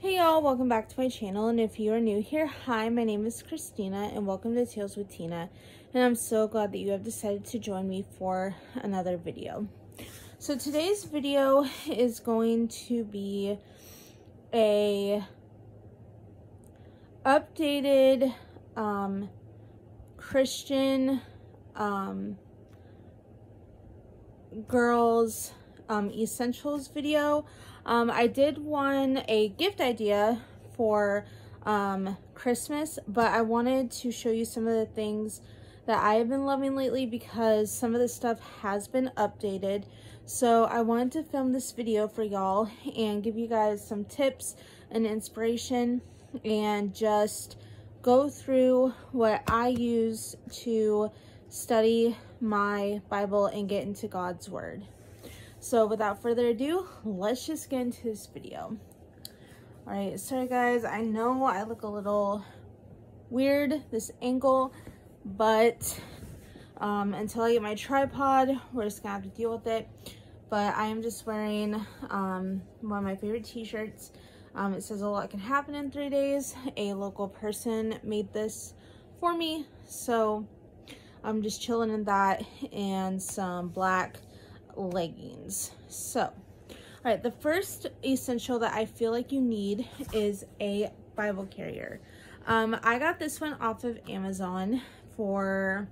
Hey y'all, welcome back to my channel. And if you are new here, hi, my name is Christina and welcome to Tales with Tina. And I'm so glad that you have decided to join me for another video. So today's video is going to be a updated um, Christian um, girls um, essentials video um, I did want a gift idea for um, Christmas, but I wanted to show you some of the things that I have been loving lately because some of the stuff has been updated. So I wanted to film this video for y'all and give you guys some tips and inspiration and just go through what I use to study my Bible and get into God's Word. So without further ado, let's just get into this video. Alright, sorry guys, I know I look a little weird, this angle, but um, until I get my tripod, we're just gonna have to deal with it. But I am just wearing um, one of my favorite t-shirts. Um, it says a lot can happen in three days. A local person made this for me, so I'm just chilling in that and some black leggings. So, all right, the first essential that I feel like you need is a Bible carrier. Um, I got this one off of Amazon for,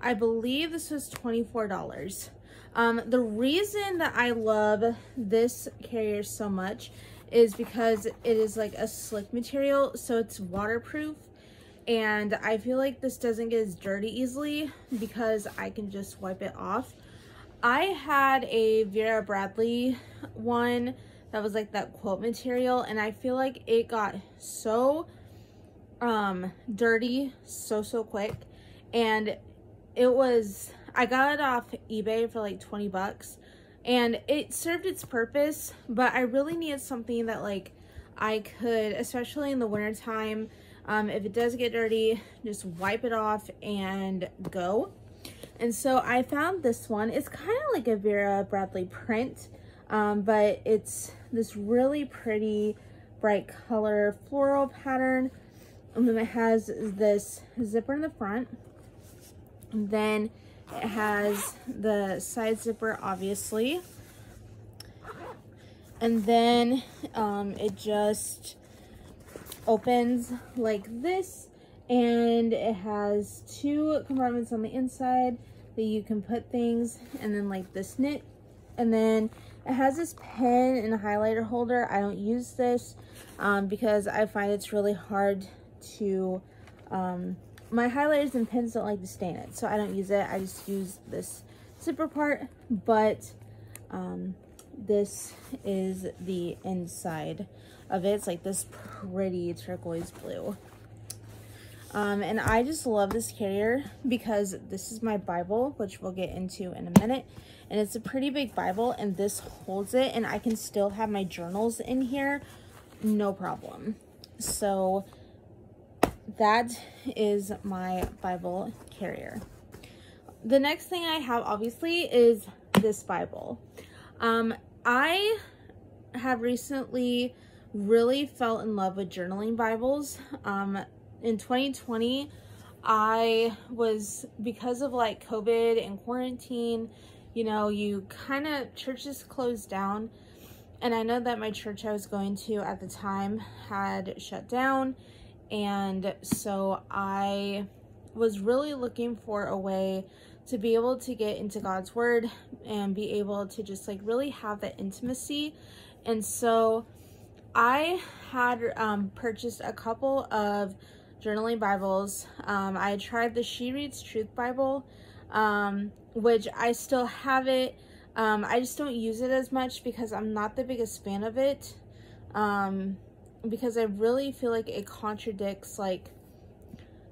I believe this was $24. Um, the reason that I love this carrier so much is because it is like a slick material, so it's waterproof. And I feel like this doesn't get as dirty easily because I can just wipe it off. I had a Vera Bradley one that was like that quilt material and I feel like it got so um dirty so so quick and it was I got it off eBay for like 20 bucks and it served its purpose but I really needed something that like I could especially in the winter time um, if it does get dirty just wipe it off and go and so I found this one. It's kind of like a Vera Bradley print, um, but it's this really pretty bright color floral pattern. And then it has this zipper in the front. And then it has the side zipper, obviously. And then um, it just opens like this and it has two compartments on the inside that you can put things and then like this knit and then it has this pen and a highlighter holder. I don't use this um, because i find it's really hard to um, my highlighters and pens don't like to stain it so i don't use it. I just use this zipper part. But um, this is the inside of it. It's like this pretty turquoise blue um, and I just love this carrier because this is my Bible, which we'll get into in a minute. And it's a pretty big Bible and this holds it and I can still have my journals in here, no problem. So that is my Bible carrier. The next thing I have obviously is this Bible. Um, I have recently really fell in love with journaling Bibles. Um, in 2020, I was, because of like COVID and quarantine, you know, you kind of, churches closed down. And I know that my church I was going to at the time had shut down. And so I was really looking for a way to be able to get into God's word and be able to just like really have that intimacy. And so I had um, purchased a couple of journaling Bibles. Um, I tried the She Reads Truth Bible, um, which I still have it. Um, I just don't use it as much because I'm not the biggest fan of it. Um, because I really feel like it contradicts like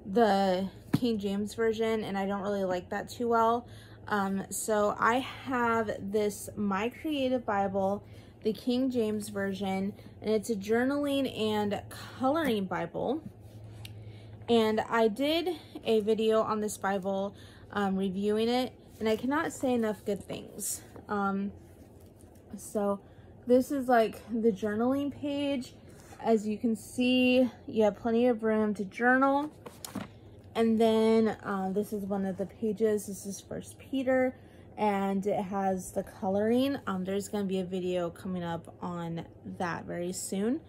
the King James Version and I don't really like that too well. Um, so I have this My Creative Bible, the King James Version, and it's a journaling and coloring Bible. And I did a video on this Bible um, reviewing it, and I cannot say enough good things. Um, so this is like the journaling page. As you can see, you have plenty of room to journal. And then um, this is one of the pages. This is First Peter and it has the coloring. Um, there's going to be a video coming up on that very soon.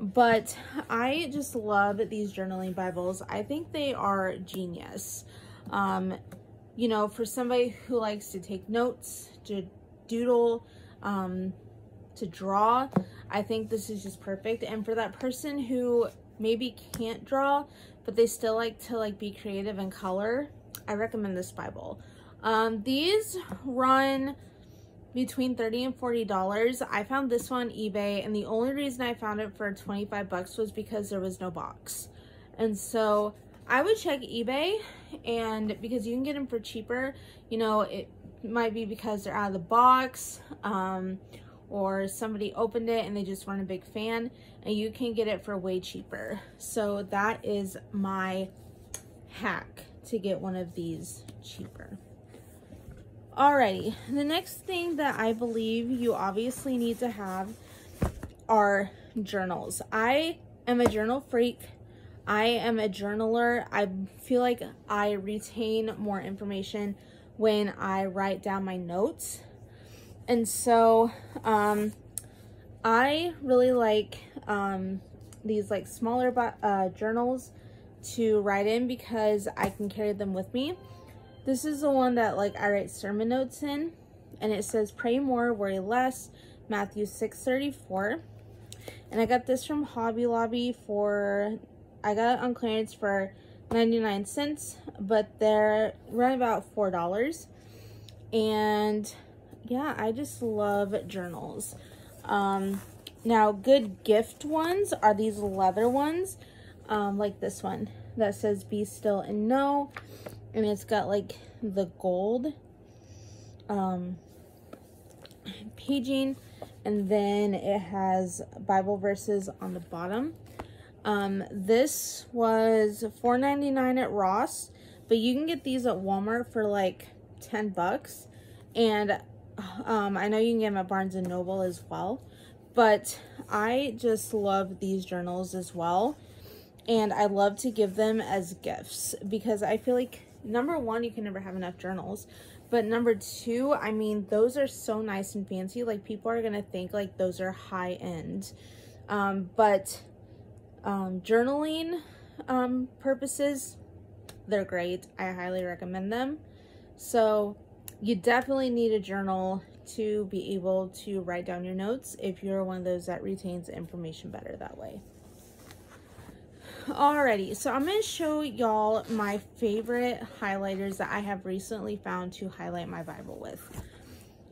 But I just love these journaling Bibles. I think they are genius. Um, you know, for somebody who likes to take notes, to doodle, um, to draw, I think this is just perfect. And for that person who maybe can't draw, but they still like to like be creative and color, I recommend this Bible. Um, these run between 30 and 40 dollars. I found this one on ebay and the only reason i found it for 25 bucks was because there was no box. And so i would check ebay and because you can get them for cheaper you know it might be because they're out of the box um, or somebody opened it and they just weren't a big fan and you can get it for way cheaper. So that is my hack to get one of these cheaper Alrighty, the next thing that I believe you obviously need to have are journals. I am a journal freak. I am a journaler. I feel like I retain more information when I write down my notes. And so um, I really like um, these like smaller uh, journals to write in because I can carry them with me. This is the one that like I write sermon notes in. And it says, pray more, worry less, Matthew 6.34. And I got this from Hobby Lobby for, I got it on clearance for 99 cents, but they're run about $4. And yeah, I just love journals. Um, now, good gift ones are these leather ones, um, like this one that says be still and know and it's got like the gold um, paging and then it has Bible verses on the bottom. Um, this was $4.99 at Ross, but you can get these at Walmart for like 10 bucks. And um, I know you can get them at Barnes & Noble as well. But I just love these journals as well. And I love to give them as gifts because I feel like number one, you can never have enough journals. But number two, I mean, those are so nice and fancy. Like, people are going to think, like, those are high-end. Um, but um, journaling um, purposes, they're great. I highly recommend them. So, you definitely need a journal to be able to write down your notes if you're one of those that retains information better that way. Alrighty, so I'm going to show y'all my favorite highlighters that I have recently found to highlight my Bible with.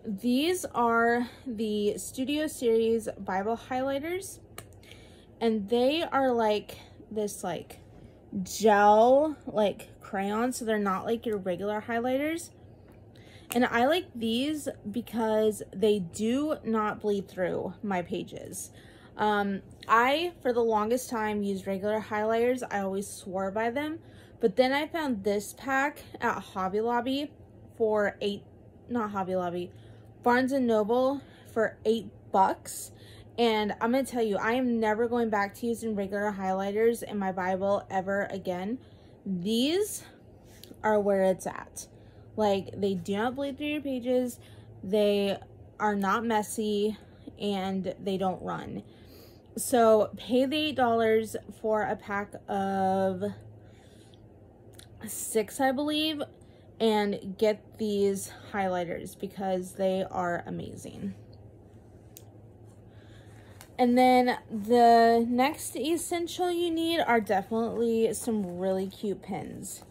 These are the Studio Series Bible highlighters, and they are like this like gel like crayon, so they're not like your regular highlighters. And I like these because they do not bleed through my pages. Um, I, for the longest time, used regular highlighters. I always swore by them. But then I found this pack at Hobby Lobby for eight, not Hobby Lobby, Barnes & Noble for eight bucks. And I'm going to tell you, I am never going back to using regular highlighters in my Bible ever again. These are where it's at. Like, they do not bleed through your pages. They are not messy and they don't run. So pay the $8 for a pack of six, I believe, and get these highlighters because they are amazing. And then the next essential you need are definitely some really cute pins.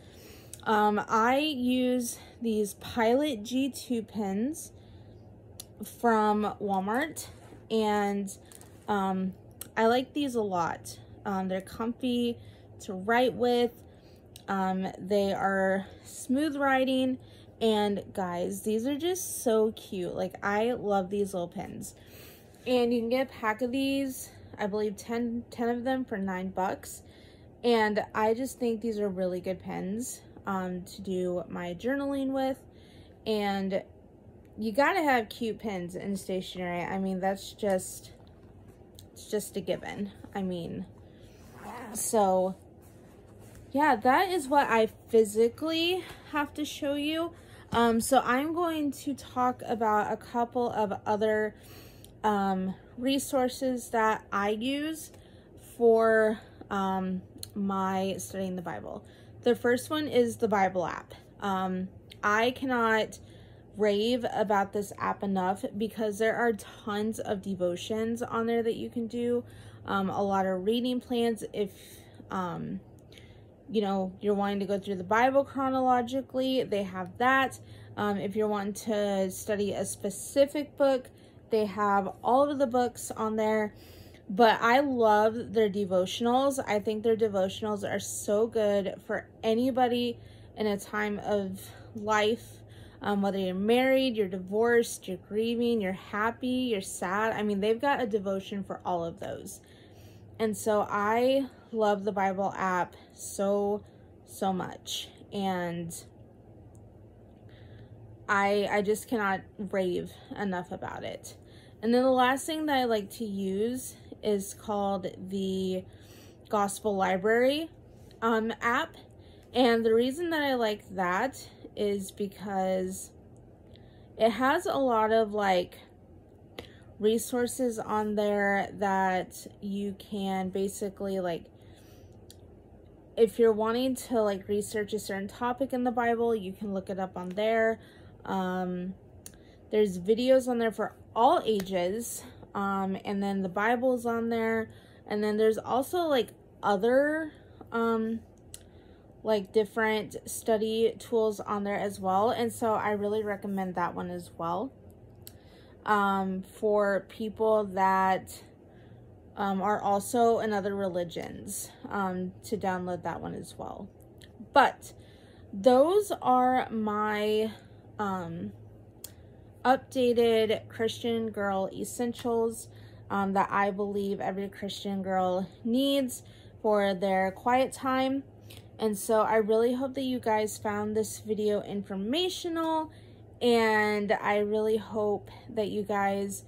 Um, I use these Pilot G2 pins from Walmart and um, I like these a lot. Um, they're comfy to write with. Um, they are smooth writing. And guys, these are just so cute. Like, I love these little pens. And you can get a pack of these, I believe 10, 10 of them for 9 bucks. And I just think these are really good pens um, to do my journaling with. And you gotta have cute pins in stationery. I mean, that's just, it's just a given. I mean, so yeah, that is what I physically have to show you. Um, so I'm going to talk about a couple of other um, resources that I use for um, my studying the Bible. The first one is the Bible app. Um, I cannot rave about this app enough because there are tons of devotions on there that you can do. Um, a lot of reading plans if um, you know you're wanting to go through the Bible chronologically. They have that. Um, if you're wanting to study a specific book, they have all of the books on there. But I love their devotionals. I think their devotionals are so good for anybody in a time of life um, whether you're married, you're divorced, you're grieving, you're happy, you're sad. I mean, they've got a devotion for all of those. And so I love the Bible app so, so much. And I, I just cannot rave enough about it. And then the last thing that I like to use is called the Gospel Library um, app. And the reason that I like that is because it has a lot of like resources on there that you can basically like if you're wanting to like research a certain topic in the Bible, you can look it up on there. Um, there's videos on there for all ages. Um, and then the Bible's on there. And then there's also like other um, like different study tools on there as well. And so I really recommend that one as well. Um, for people that um, are also in other religions um, to download that one as well. But those are my um, updated Christian girl essentials um, that I believe every Christian girl needs for their quiet time and so I really hope that you guys found this video informational and I really hope that you guys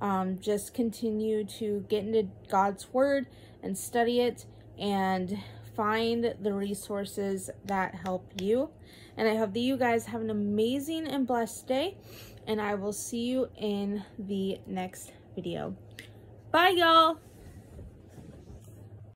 um, just continue to get into God's Word and study it and find the resources that help you. And I hope that you guys have an amazing and blessed day and I will see you in the next video. Bye, y'all!